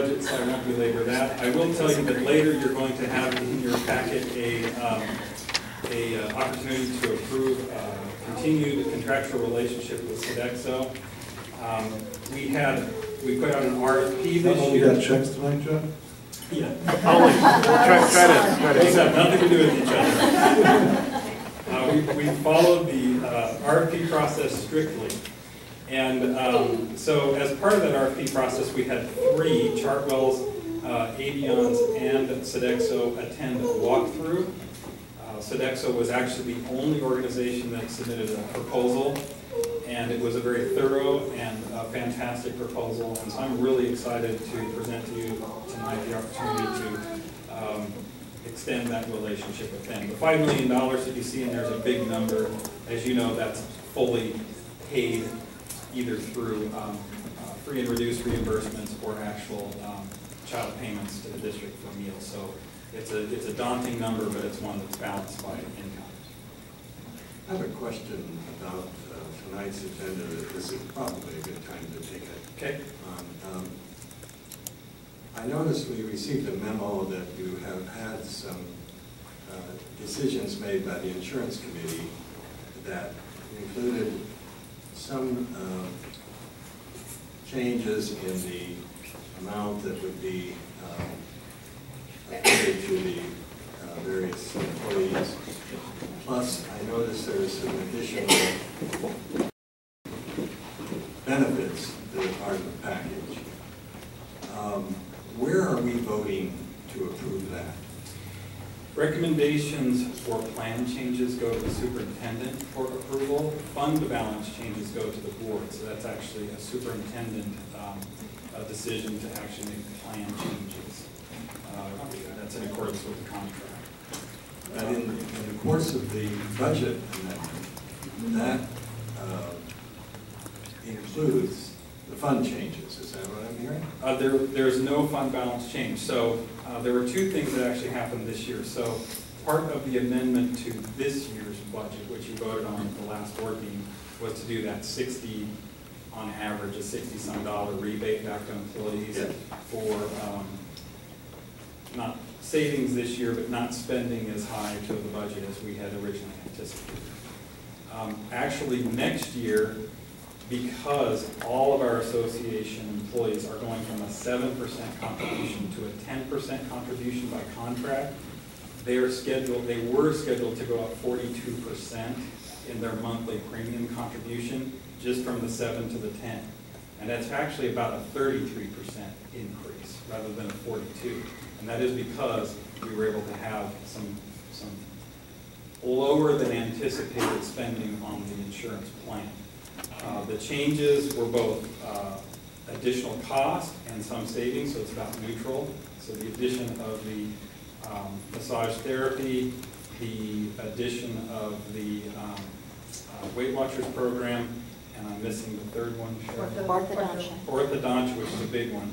budget, so I won't belabor that. I will tell you that later you're going to have in your packet a, um, a uh, opportunity to approve uh, continued contractual relationship with Sodexo. Um, We had, we put out an RFP this Oh, year. you got checks tonight, Jeff? Yeah. Only, try, try to, try Those to. have nothing to do with each other. Uh, we, we followed the uh, RFP process strictly. And, um, so as part of that RFP process, we had three, Chartwells, uh, Aviands, and Sodexo attend a walkthrough. Uh, Sodexo was actually the only organization that submitted a proposal, and it was a very thorough and uh, fantastic proposal. And so I'm really excited to present to you tonight the opportunity to um, extend that relationship with them. The $5 million that you see in there is a big number. As you know, that's fully paid either through um, uh, free and reduced reimbursements or actual um, child payments to the district for meals. So it's a, it's a daunting number, but it's one that's balanced by income. I have a question about uh, tonight's agenda. This is probably a good time to take it Okay? on. Um, I noticed we received a memo that you have had some uh, decisions made by the insurance committee that included some uh, changes in the amount that would be um, paid to the uh, various employees. Plus, I noticed there is some additional benefits that are part of the package. Um, Where are we voting to approve that? Recommendations for plan changes go to the superintendent for approval. Fund balance changes go to the board, so that's actually a superintendent um, uh, decision to actually make plan changes. Uh, That's in accordance with the contract. That in, in the course of the budget that uh, includes fund changes, is that what I'm hearing? Uh, There, there's no fund balance change. So uh, there were two things that actually happened this year. So part of the amendment to this year's budget, which you voted on at the last board meeting, was to do that 60, on average, a 60-some dollar rebate back to employees for um, not savings this year, but not spending as high to the budget as we had originally anticipated. Um, Actually, next year, because all of our association employees are going from a seven percent contribution to a ten percent contribution by contract, they are scheduled, they were scheduled to go up forty-two percent in their monthly premium contribution, just from the seven to the ten. And that's actually about a thirty-three percent increase, rather than a forty-two. And that is because we were able to have some, some lower than anticipated spending on the insurance plan. Uh, The changes were both uh, additional cost and some savings, so it's about neutral. So the addition of the um, massage therapy, the addition of the um, uh, Weight Watchers program, and I'm missing the third one, Cheryl. Orthodontia. Orthodontia, which is a big one.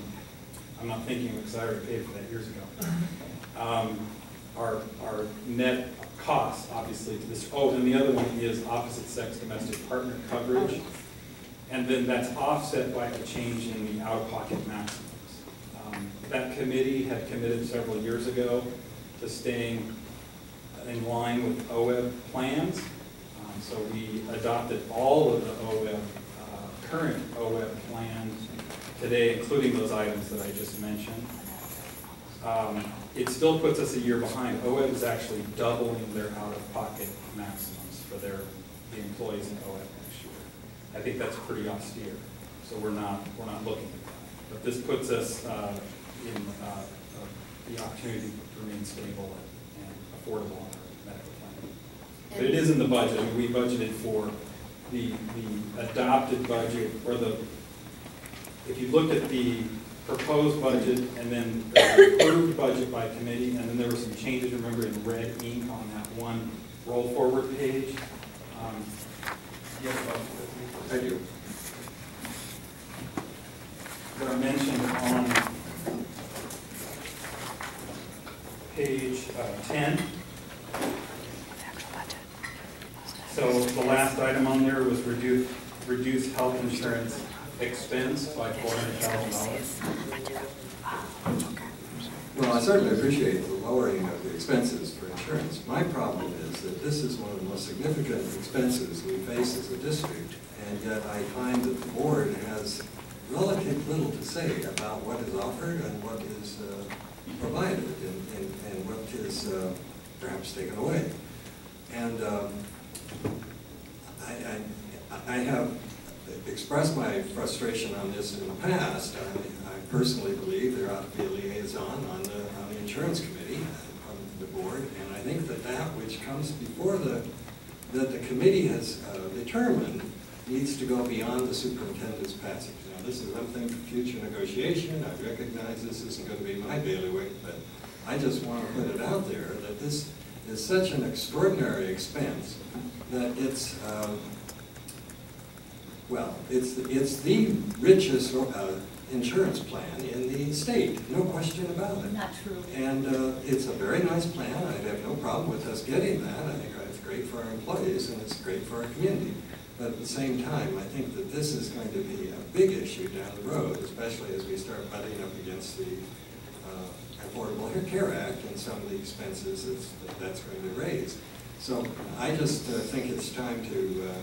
I'm not thinking because I already paid for that years ago. Um, Our, our net cost, obviously, to this, oh, and the other one is opposite sex domestic partner coverage. And then that's offset by a change in the out-of-pocket maximums. Um, That committee had committed several years ago to staying in line with OEBB plans. Um, So we adopted all of the OEBB, uh, current OEBB plans today, including those items that I just mentioned. Um, It still puts us a year behind. OEBB is actually doubling their out-of-pocket maximums for their, the employees in OEBB next year. I think that's pretty austere, so we're not, we're not looking at that. But this puts us uh, in uh, uh, the opportunity to remain stable and affordable on our medical plan. But it is in the budget, I mean, we budgeted for the, the adopted budget, or the, if you looked at the proposed budget and then the approved budget by committee, and then there were some changes, remember, in red ink on that one roll forward page. Um, you have a budget with me? I do. that are mentioned on page uh, 10. So the last item on there was reduce, reduce health insurance expense by $400,000. Well, I certainly appreciate the lowering of the expenses for insurance. My problem is that this is one of the most significant expenses we face as a district, and yet I find that the board has relatively little to say about what is offered and what is uh, provided and, and and what is uh, perhaps taken away. And um, I, I, I have expressed my frustration on this in the past. I, I personally believe there ought to be a liaison on the, on the insurance committee, on the board, and I think that that which comes before the, that the committee has uh, determined needs to go beyond the superintendent's passage. Now, this is something for future negotiation, I recognize this isn't going to be my bailiwick, but I just want to put it out there that this is such an extraordinary expense that it's, um, well, it's, it's the richest uh, insurance plan in the state, no question about it. Not true. And uh, it's a very nice plan, I have no problem with us getting that, I think it's great for our employees and it's great for our community. But at the same time, I think that this is going to be a big issue down the road, especially as we start butting up against the uh, Affordable Care Act and some of the expenses that's, that that's going to raise. So I just uh, think it's time to uh,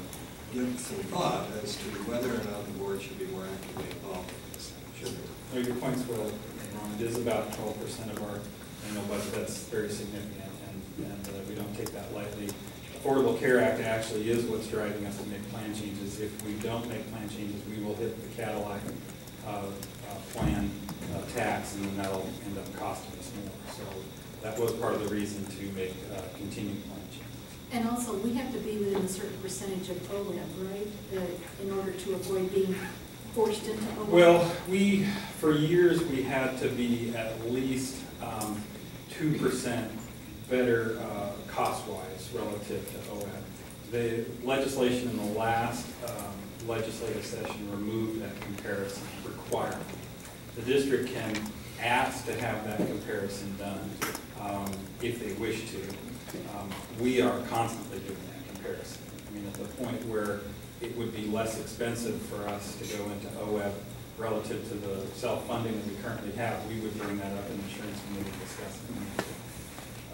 give some thought as to whether or not the board should be more actively involved in this. Sure. No, your point's well, Ron, it is about twelve percent of our annual budget, that's very significant, and, and uh, we don't take that lightly. Affordable Care Act actually is what's driving us to make plan changes. If we don't make plan changes, we will hit the Cadillac, uh, uh, plan, uh, tax, and then that'll end up costing us more. So that was part of the reason to make, uh, continued plan changes. And also, we have to be within a certain percentage of OEBB, right? Uh, In order to avoid being forced into OEBB? Well, we, for years, we had to be at least um, two percent better uh, cost-wise relative to OEBB. The legislation in the last um, legislative session removed that comparison requirement. The district can ask to have that comparison done um, if they wish to. Um, We are constantly doing that comparison. I mean, at the point where it would be less expensive for us to go into OEBB relative to the self-funding that we currently have, we would bring that up in the insurance committee and discuss it.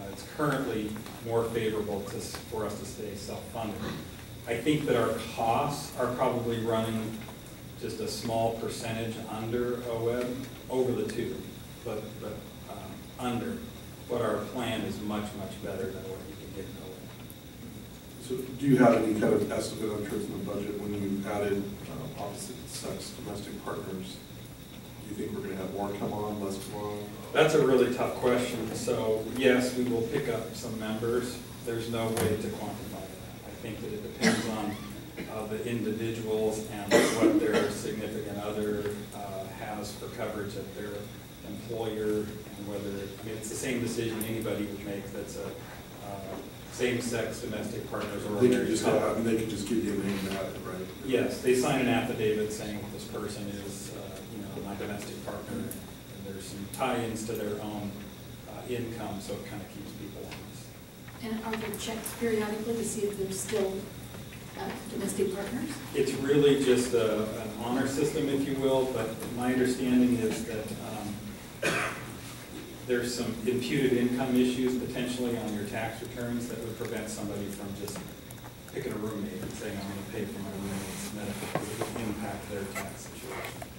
Uh, It's currently more favorable to, for us to stay self-funded. I think that our costs are probably running just a small percentage under OEBB, over the two, but, but um, under. But our plan is much, much better than what you can get in OEBB. So do you have any kind of estimate, I'm sure it's in the budget, when you added uh, opposite sex domestic partners? Do you think we're gonna have more come on, less come on? That's a really tough question. So yes, we will pick up some members. There's no way to quantify that. I think that it depends on uh, the individuals and what their significant other uh, has for coverage at their employer and whether, I mean, it's the same decision anybody would make that's a uh, same-sex domestic partners or a They could married just, couple. have- I mean, they could just give you a name and have it, right? Yes, they sign an affidavit saying this person is, uh, you know, my domestic partner, and there's some tie-ins to their own uh, income, so it kind of keeps people honest. And are there checks periodically to see if they're still uh, domestic partners? It's really just a, an honor system, if you will, but my understanding is that um, there's some imputed income issues potentially on your tax returns that would prevent somebody from just picking a roommate and saying, I'm gonna pay for my roommate's medical, because it impact their tax situation.